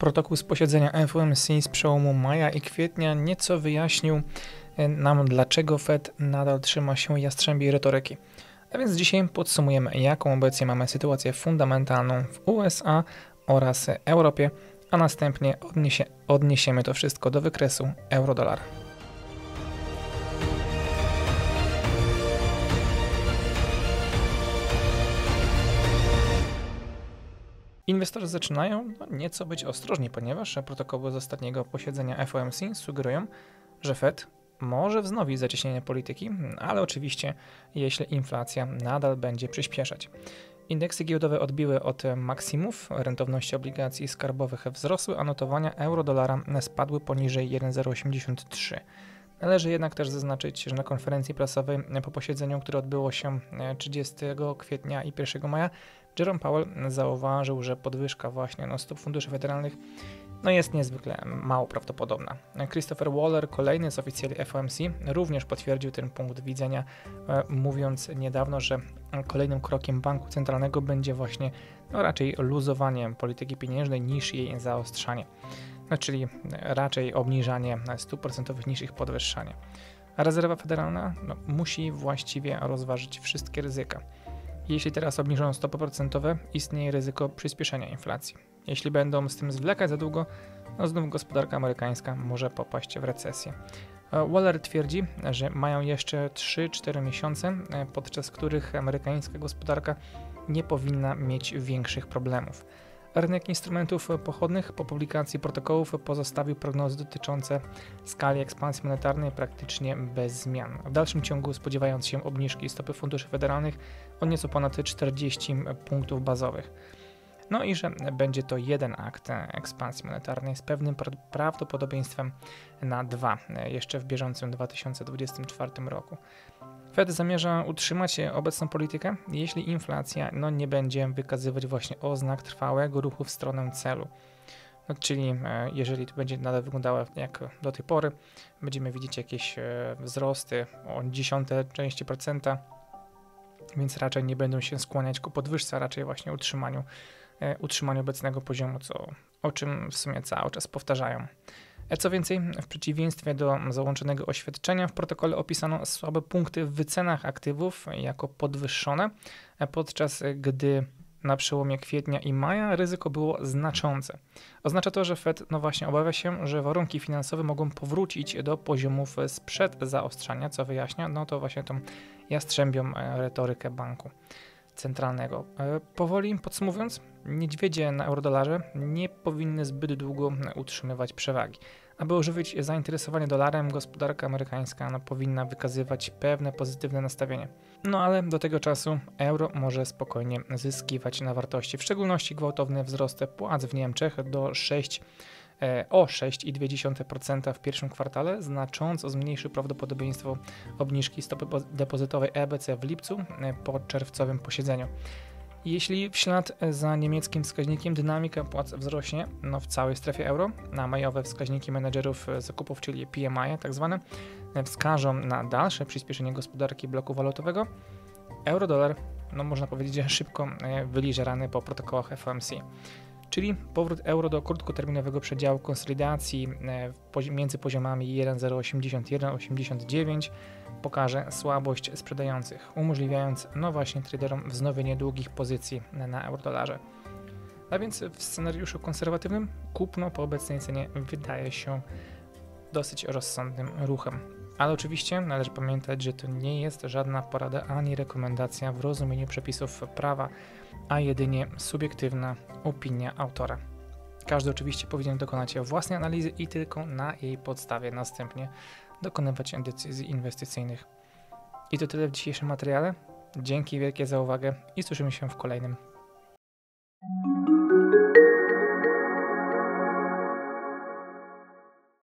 Protokół z posiedzenia FOMC z przełomu maja i kwietnia nieco wyjaśnił e, nam, dlaczego Fed nadal trzyma się jastrzębiej retoryki. A więc dzisiaj podsumujemy, jaką obecnie mamy sytuację fundamentalną w USA oraz Europie, a następnie odniesie, odniesiemy to wszystko do wykresu euro-dolar. Inwestorzy zaczynają no, nieco być ostrożni, ponieważ protokoły z ostatniego posiedzenia FOMC sugerują, że Fed może wznowić zacieśnienie polityki, ale oczywiście jeśli inflacja nadal będzie przyspieszać. Indeksy giełdowe odbiły od maksimów, rentowności obligacji skarbowych wzrosły, a notowania euro-dolara spadły poniżej 1,083. Należy jednak też zaznaczyć, że na konferencji prasowej po posiedzeniu, które odbyło się 30 kwietnia i 1 maja, Jerome Powell zauważył, że podwyżka właśnie no, stóp funduszy federalnych no jest niezwykle mało prawdopodobna. Christopher Waller, kolejny z oficjeli FOMC, również potwierdził ten punkt widzenia, e, mówiąc niedawno, że kolejnym krokiem banku centralnego będzie właśnie no, raczej luzowanie polityki pieniężnej niż jej zaostrzanie, no, czyli raczej obniżanie stóp procentowych niż ich podwyższanie. Rezerwa federalna no, musi właściwie rozważyć wszystkie ryzyka. Jeśli teraz obniżą stopy procentowe, istnieje ryzyko przyspieszenia inflacji. Jeśli będą z tym zwlekać za długo, no znów gospodarka amerykańska może popaść w recesję. Waller twierdzi, że mają jeszcze 3-4 miesiące, e, podczas których amerykańska gospodarka nie powinna mieć większych problemów. Rynek instrumentów pochodnych po publikacji protokołów pozostawił prognozy dotyczące skali ekspansji monetarnej praktycznie bez zmian. W dalszym ciągu spodziewając się obniżki stopy funduszy federalnych o nieco ponad 40 punktów bazowych. No i że będzie to jeden akt ekspansji monetarnej z pewnym prawdopodobieństwem na dwa jeszcze w bieżącym 2024 roku. Fed zamierza utrzymać obecną politykę, jeśli inflacja no, nie będzie wykazywać właśnie oznak trwałego ruchu w stronę celu. No, czyli e, jeżeli to będzie nadal wyglądało jak do tej pory, będziemy widzieć jakieś e, wzrosty o dziesiąte części procenta, więc raczej nie będą się skłaniać ku podwyżce, raczej właśnie utrzymaniu, e, utrzymaniu obecnego poziomu, co, o czym w sumie cały czas powtarzają. Co więcej, w przeciwieństwie do załączonego oświadczenia w protokole opisano słabe punkty w wycenach aktywów jako podwyższone, podczas gdy na przełomie kwietnia i maja ryzyko było znaczące. Oznacza to, że Fed no właśnie obawia się, że warunki finansowe mogą powrócić do poziomów sprzed zaostrzania, co wyjaśnia no to właśnie tą jastrzębią retorykę banku centralnego. E, powoli podsumowując, niedźwiedzie na eurodolarze nie powinny zbyt długo utrzymywać przewagi. Aby ożywić zainteresowanie dolarem, gospodarka amerykańska no, powinna wykazywać pewne pozytywne nastawienie. No ale do tego czasu euro może spokojnie zyskiwać na wartości, w szczególności gwałtowny wzrost płac w Niemczech do 6 e, o 6,2% w pierwszym kwartale, znacząco zmniejszy prawdopodobieństwo obniżki stopy depozytowej EBC w lipcu e, po czerwcowym posiedzeniu. Jeśli w ślad za niemieckim wskaźnikiem dynamika płac wzrośnie no w całej strefie euro, na majowe wskaźniki menedżerów zakupów, czyli PMI tak zwane, wskażą na dalsze przyspieszenie gospodarki bloku walutowego, euro-dolar, no można powiedzieć, że szybko e, wyliże rany po protokołach FOMC. Czyli powrót euro do krótkoterminowego przedziału konsolidacji e, między poziomami 1,081-89 pokaże słabość sprzedających, umożliwiając no właśnie traderom wznowienie długich pozycji na eurodolarze. A więc w scenariuszu konserwatywnym kupno po obecnej cenie wydaje się dosyć rozsądnym ruchem. Ale oczywiście należy pamiętać, że to nie jest żadna porada ani rekomendacja w rozumieniu przepisów prawa, a jedynie subiektywna opinia autora. Każdy oczywiście powinien dokonać własnej analizy i tylko na jej podstawie następnie dokonywać decyzji inwestycyjnych. I to tyle w dzisiejszym materiale. Dzięki wielkie za uwagę i słyszymy się w kolejnym